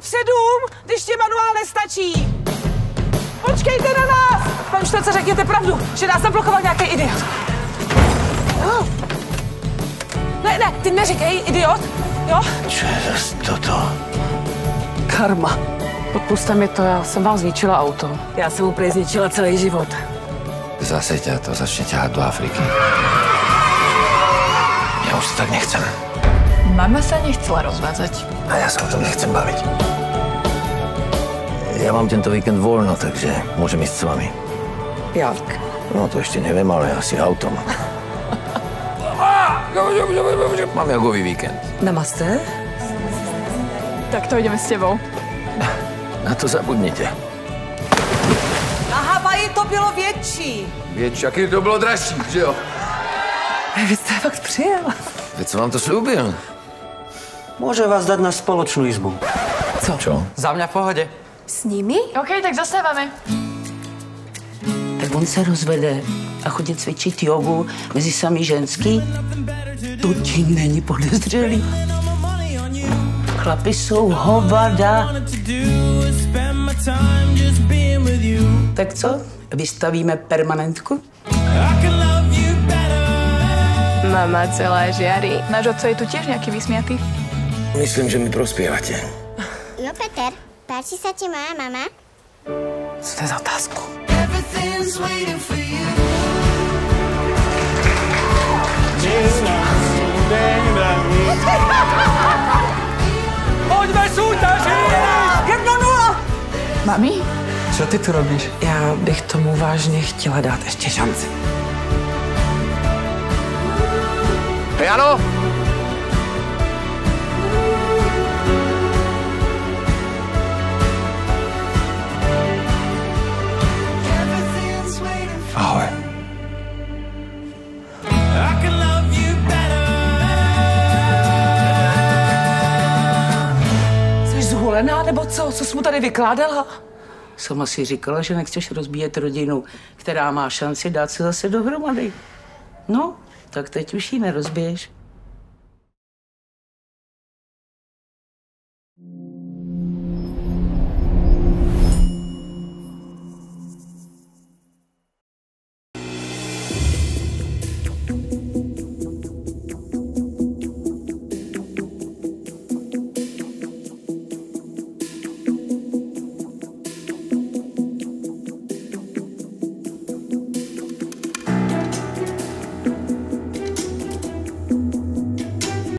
Dopředu, když ti manuál nestačí. Počkejte na nás! Pan Štoce, řekněte pravdu, že nás zablokoval nějaký idiot. Oh. Ne, ne, ty neříkej, idiot, jo? Co je toto? Karma. Odpuste mi to, já jsem vám zničila auto. Já jsem mu prý zničila celý život. Zase tě to začne ťahat do Afriky. Já už to tak nechcem. Mama sa nechcela rozvádzať. A já se o tom nechcem bavit. Já mám tento víkend volno, takže můžeme jít s vámi. Jak? No to ještě nevím, ale asi autom. Mám jogový víkend. Namaste. Tak to ideme s tebou. Na to zabudněte. Na Havaji to bylo větší. Věč, jaký to bylo dražší, že jo? Vy jste fakt přijel. Teď co vám to slúbil? Môže vás dať na spoločnú izbu. Čo? Za mňa v pohode. S nimi? OK, tak zastávame. tak on se rozvede a chodí cvičit jogu mezi sami ženský, to ti není podezřelý. Chlapi jsou hovada. Tak co? Vystavíme permanentku? Mama celá žiari. Náš otco je tu tiež nejaký vysmiatý. Myslím, že mi prospěváte. Jo, Peter, páči sa ti moja mama? Co to je za otázku? Poďme súťažiť! Jedno nula! Mami? Co ty tu robíš? Já bych tomu vážně chtěla dát ještě šanci. Jano! Nebo co? Co jsi mu tady vykládala? Sama si říkala, že nechceš rozbíjet rodinu, která má šanci dát se zase dohromady. No, tak teď už ji nerozbiješ.